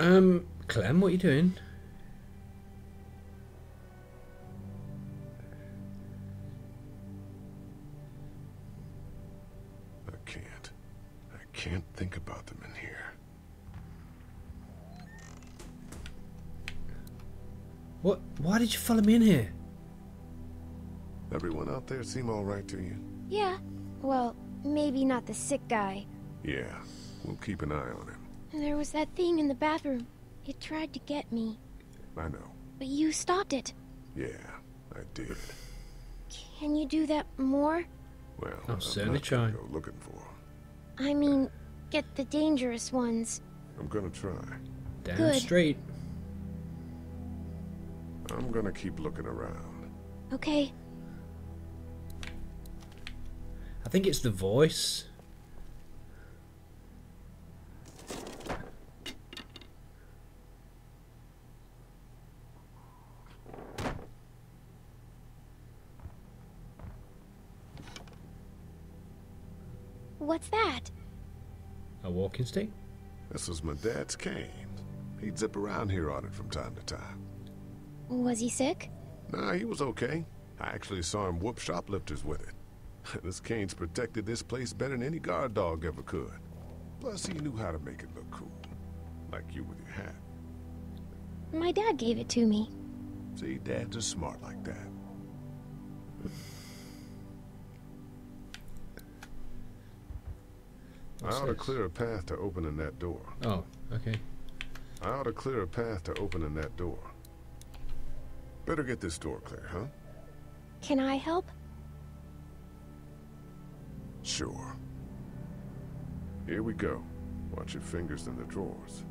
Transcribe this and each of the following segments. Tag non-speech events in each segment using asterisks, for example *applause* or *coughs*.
Um, Clem, what are you doing? I can't. I can't think about them in here. What? Why did you follow me in here? Everyone out there seem all right to you? Yeah. Well, maybe not the sick guy. Yeah, we'll keep an eye on him. There was that thing in the bathroom. It tried to get me, I know. but you stopped it. Yeah, I did. Can you do that more? Well, I'll I'm certainly not gonna try. Go looking for. I mean, get the dangerous ones. I'm gonna try. Damn Good. straight. I'm gonna keep looking around. Okay. I think it's the voice. What's that? A walking stick? This was my dad's cane. He'd zip around here on it from time to time. Was he sick? Nah, he was okay. I actually saw him whoop shoplifters with it. *laughs* this cane's protected this place better than any guard dog ever could. Plus, he knew how to make it look cool. Like you with your hat. My dad gave it to me. See, dads are smart like that. I What's ought to clear a path to opening that door. Oh, okay. I ought to clear a path to opening that door. Better get this door clear, huh? Can I help? Sure. Here we go. Watch your fingers in the drawers.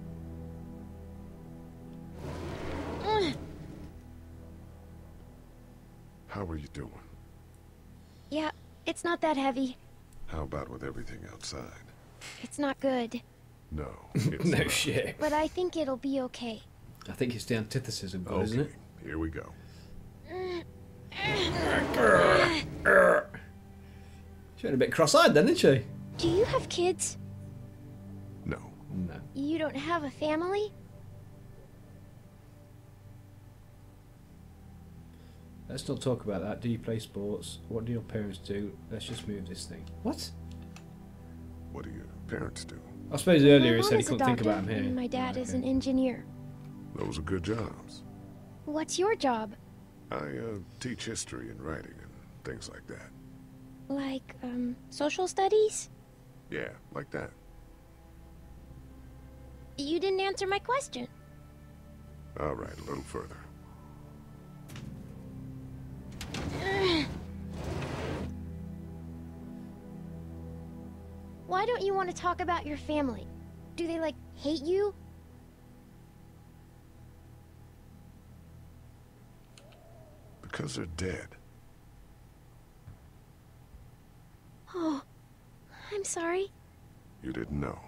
Ugh. How are you doing? Yeah, it's not that heavy. How about with everything outside? It's not good. No. *laughs* It's no not. shit. But I think it'll be okay. I think it's the antithesis of good, Okay, isn't it? here we go. She went a bit cross-eyed then, didn't she? Do you have kids? No. No. You don't have a family? Let's not talk about that. Do you play sports? What do your parents do? Let's just move this thing. What? What do your parents do? I suppose earlier my he said he couldn't think about him here. and my dad Right, is an engineer. Those are good jobs. What's your job? I uh, teach history and writing and things like that. Like, um, social studies? Yeah, like that. You didn't answer my question. All right, a little further. Why don't you want to talk about your family? Do they, like, hate you? Because they're dead. Oh, I'm sorry. You didn't know.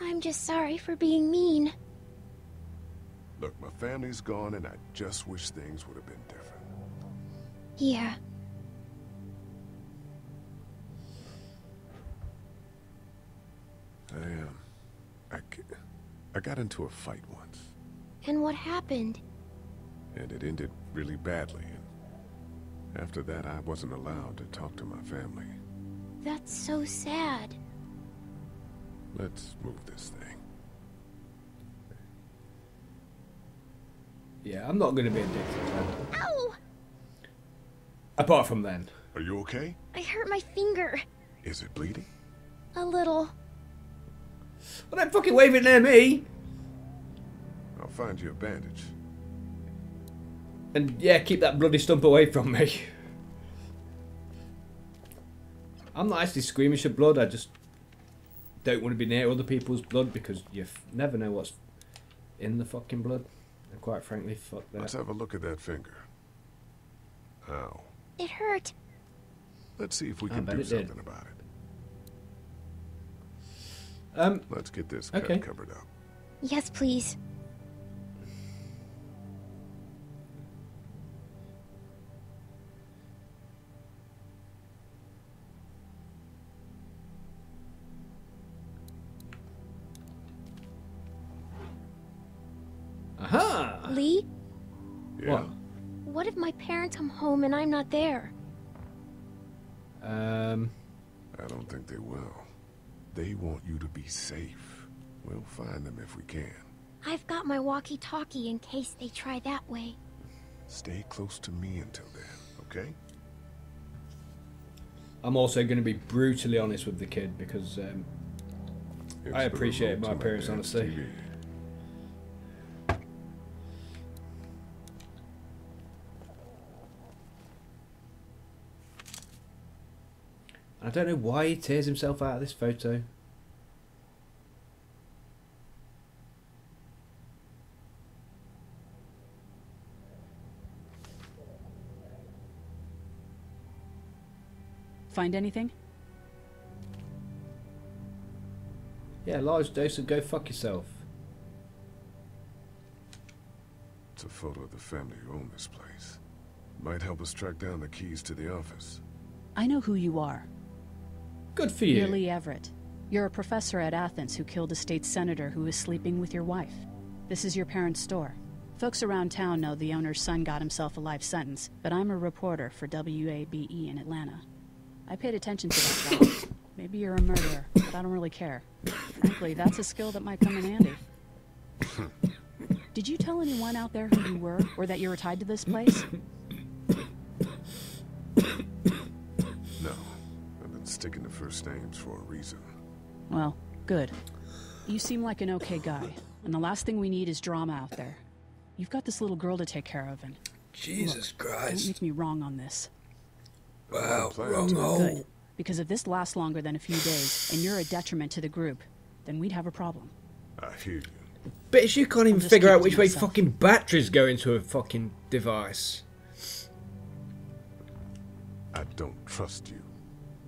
I'm just sorry for being mean. Look, my family's gone and I just wish things would have been different. Yeah. I, um, I, g- I got into a fight once, And what happened? and it ended really badly. And after that, I wasn't allowed to talk to my family. That's so sad. Let's move this thing. Yeah, I'm not going to be addicted to them. Ow! Apart from then. Are you okay? I hurt my finger. Is it bleeding? A little. Well, don't fucking wave it near me! I'll find you a bandage. And yeah, keep that bloody stump away from me. I'm not actually squeamish of blood, I just don't want to be near other people's blood because you f- never know what's in the fucking blood. And quite frankly, fuck Let's have a look at that finger. Ow. It hurt. Let's see if we can do it did. something about it. Um, Let's get this cut Okay. covered up. Yes, please. Aha! Lee, Yeah. What? what if my parents come home and I'm not there? Um, I don't think they will. They want you to be safe. We'll find them if we can. I've got my walkie-talkie in case they try that way. Stay close to me until then, okay? I'm also going to be brutally honest with the kid because um, I appreciate my to parents' honesty. TV. I don't know why he tears himself out of this photo. Find anything? Yeah, large dose of go fuck yourself. It's a photo of the family who own this place. Might help us track down the keys to the office. I know who you are. Good for you. You're Lee Everett. You're a professor at Athens who killed a state senator who was sleeping with your wife. This is your parents' store. Folks around town know the owner's son got himself a life sentence, but I'm a reporter for WABE E in Atlanta. I paid attention to that job. *coughs* Maybe you're a murderer, but I don't really care. Frankly, that's a skill that might come in handy. *coughs* Did you tell anyone out there who you were, or that you were tied to this place? Sticking to first names for a reason. Well, good. You seem like an okay guy, and the last thing we need is drama out there. You've got this little girl to take care of, and Jesus Christ! don't Christ. make me wrong on this. Wow, wrong to- hole. Good. Because if this lasts longer than a few days, and you're a detriment to the group, then we'd have a problem. I hear you. Bitch, you can't even figure out which way myself. fucking batteries go into a fucking device. I don't trust you.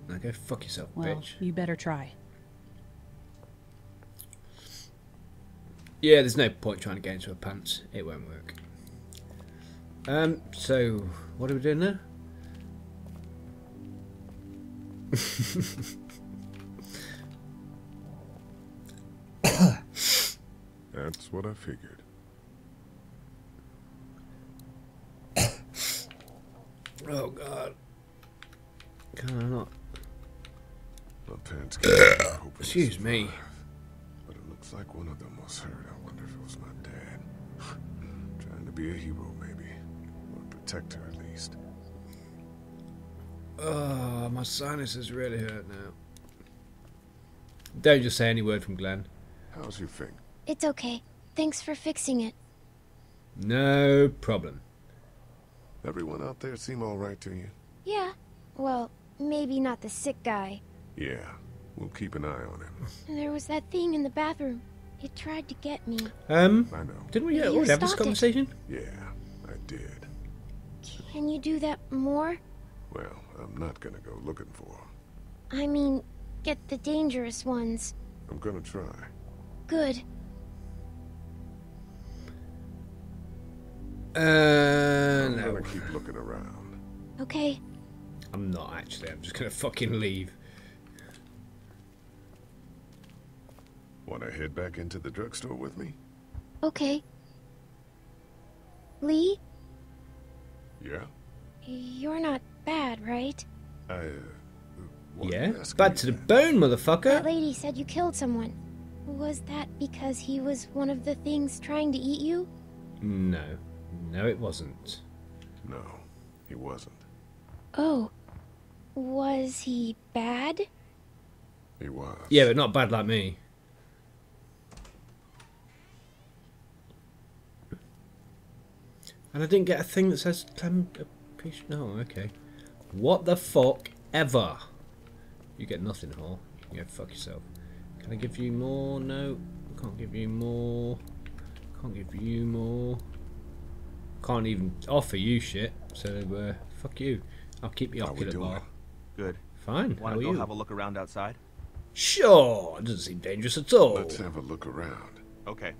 Now go fuck yourself, Well, bitch. you better try. Yeah, there's no point trying to get into her pants. It won't work. Um, so, what are we doing now? *laughs* That's what I figured. *coughs* Oh, God. Can I not? My parents came out hoping Excuse me. survive. But it looks like one of them was hurt. I wonder if it was my dad. *sighs* Trying to be a hero, maybe. Or protect her, at least. Oh, my sinuses really hurt now. Don't just say any word from Glenn. How's your finger? It's okay. Thanks for fixing it. No problem. Everyone out there seem all right to you? Yeah. Well, maybe not the sick guy. Yeah. We'll keep an eye on him. There was that thing in the bathroom. It tried to get me. Um, I know. didn't we You already have this stopped it. conversation? Yeah, I did. Can you do that more? Well, I'm not gonna go looking for him. I mean, get the dangerous ones. I'm gonna try. Good. Uh, I'm no. gonna keep looking around. Okay. I'm not actually. I'm just gonna fucking leave. Wanna head back into the drugstore with me? Okay. Lee, Yeah? you're not bad, right? I, uh... Yeah? Bad to the that? bone, motherfucker. That lady said you killed someone. Was that because he was one of the things trying to eat you? No. No, it wasn't. No, he wasn't. Oh. Was he bad? He was. Yeah, but not bad like me. And I didn't get a thing that says Clem. appreci- No, okay. What the fuck ever? You get nothing, whore. You can go fuck yourself. Can I give you more? No. Can't give you more. Can't give you more. Can't even offer you shit. So, uh, fuck you. I'll keep you How we ocular doing? bar. Good. Fine. How Want are to go you? have a look around outside? Sure. It doesn't seem dangerous at all. Let's have a look around. Okay.